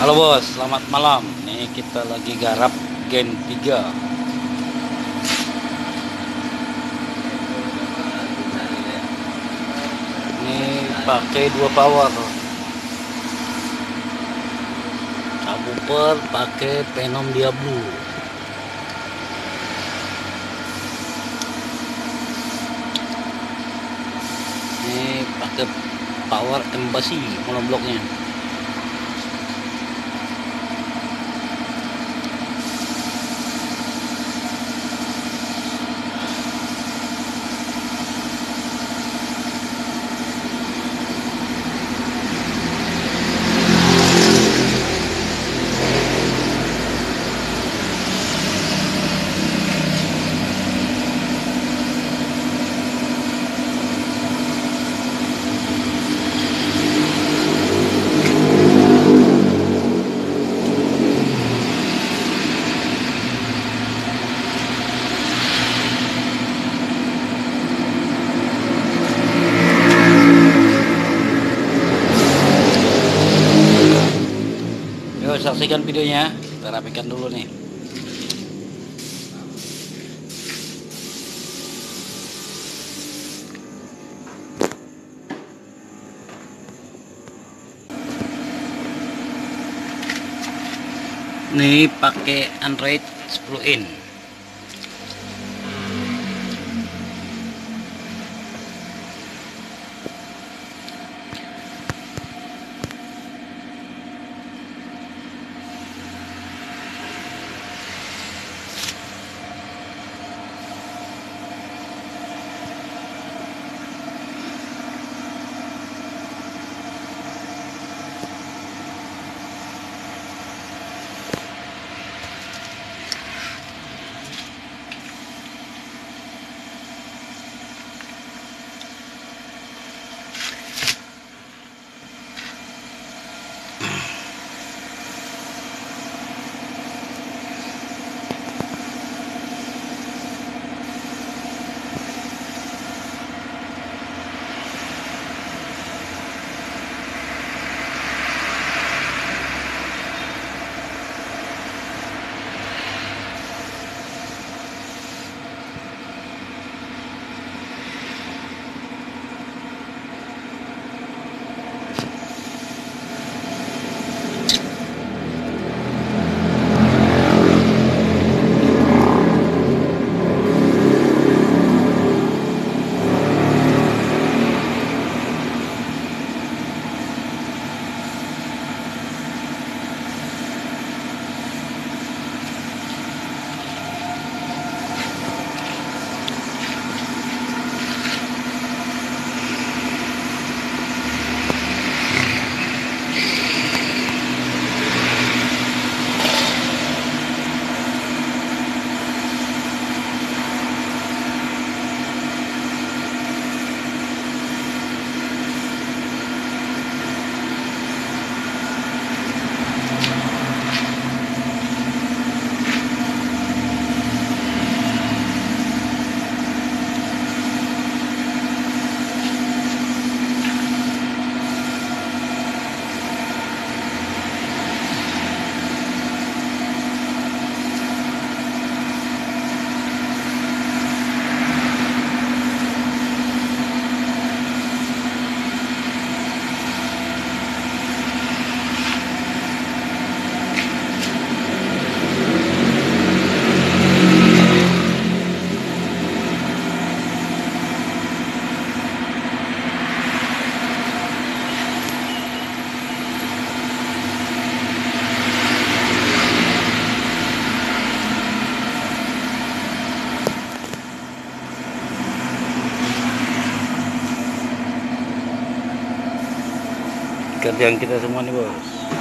Halo bos, selamat malam. Nih kita lagi garap Gen 3. Ini pakai dua power. Subwoofer pakai Phenom Diablo. Ini pakai power embassy monobloknya. Saksikan videonya. Kita rapikan dulu nih. Nih pakai Android 10 in. Kerjaan kita semua nih bos.